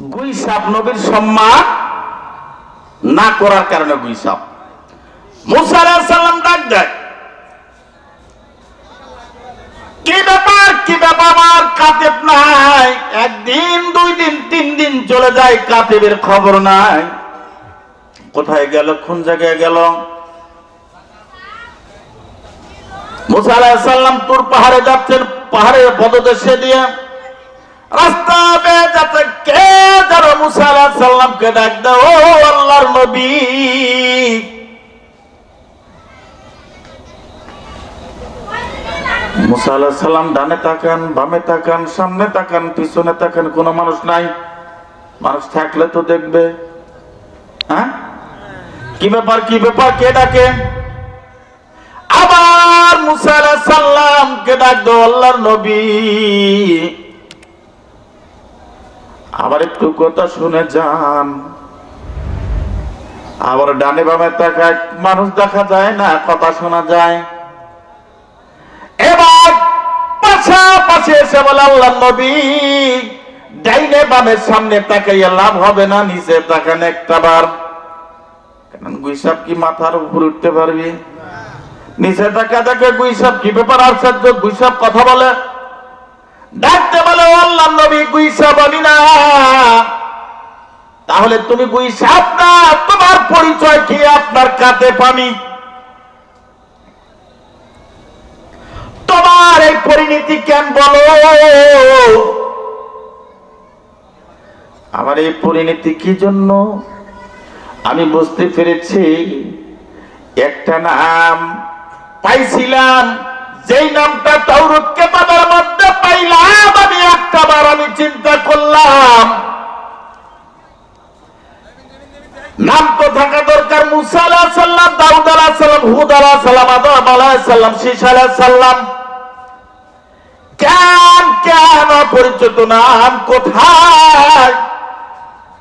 গুই সাপ নবীর সম্মান না করার কারণে গুই সাপ ডাক দেয়। কি ব্যাপার? কি ব্যাপার? কাতেব নাই। একদিন, দুই দিন, তিন দিন চলে যায়, কাতেবের খবর নাই। কোথায় গেল? কোন জায়গায় গেল? মুসা তুর পাহাড়ে যাচ্ছেন, পাহাড়ের পদদেশে দিয়ে। রাস্তা বেয়ে যাচ্ছে সালামকে ডাক দাও আল্লাহর নবী। সালাম ডানে তাকান, বামে তাকান, সামনে তাকান, পিছনে তাকান, কোনো মানুষ নাই। মানুষ থাকলে তো দেখবে। হ্যাঁ? কি ব্যাপার কি ব্যাপার, কে ডাকে? আবার মুসা আলাইহিস সালাম কে ডাক দো আল্লাহর নবী। আবার একটু কথা শুনে যান। আবার ডানে বামে তাকায়, মানুষ দেখা যায় না, কথা শোনা যায়। এবার পাশাপাশি এসে বলে আল্লাহ নবী, ডাইনে বামের সামনে তাকাইয়া লাভ হবে না, নিচে তাকান একটা বার। কারণ গুইসাব কি মাথার উপর উঠতে পারবি? নিচে তাকা দেখে গুইসাব কি ব্যাপার? আশ্চর্য গুইসাব কথা বলে। ডাকতে বলে আল্লাহ, নবী গুইসাব বলি না। তাহলে তুমি গুইসাব না তোমার পরিচয় কি আপনার কাতে পানি তোমার এই পরিণতি কেন বলো? আমার এই পরিণতি কি জন্য? আমি বুঝতে পেরেছি, একটা নাম পাইছিলাম, যেই নামটা তৌরত কেতাবের আমি চিন্তা করলাম, নাম তো থাকা দরকার। মুসা আলাহ সাল্লাম দাউদ আলাহ সাল্লাম হুদ আলাহ সাল্লাম আদম আলাহ সাল্লাম শীষ আলাহ সাল্লাম কেন কেন পরিচিত নাম কোথায়?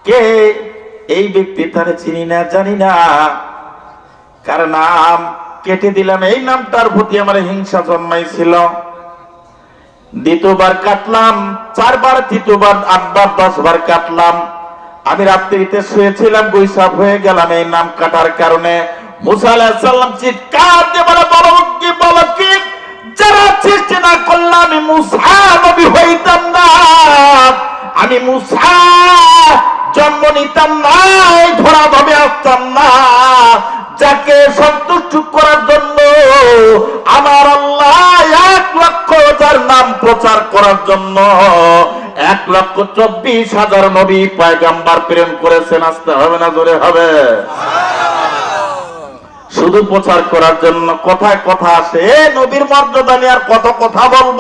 কে এই ব্যক্তি তারা চিনি না, জানি না। কার নাম? কেটে দিলাম, এই নামটার প্রতি আমার হিংসা জন্মাইছিল। দ্বিতীয়বার কাটলাম, চারবার, তৃতীয়বার, আটবার, দশবার কাটলাম। আমি রাত্রিতে শুয়েছিলাম, বৈশাখ হয়ে গেলাম এই নাম কাটার কারণে। যাকে সন্তুষ্ট করার জন্য নাম প্রচার করার জন্য এক লক্ষ চব্বিশ হাজার নবী পায়গাম্বার প্রেরণ করেছেন। আসতে হবে না, জোরে হবে। শুধু প্রচার করার জন্য, কথায় কথা আসে নবীর মর্যাদা নিয়ে আর কত কথা বলব?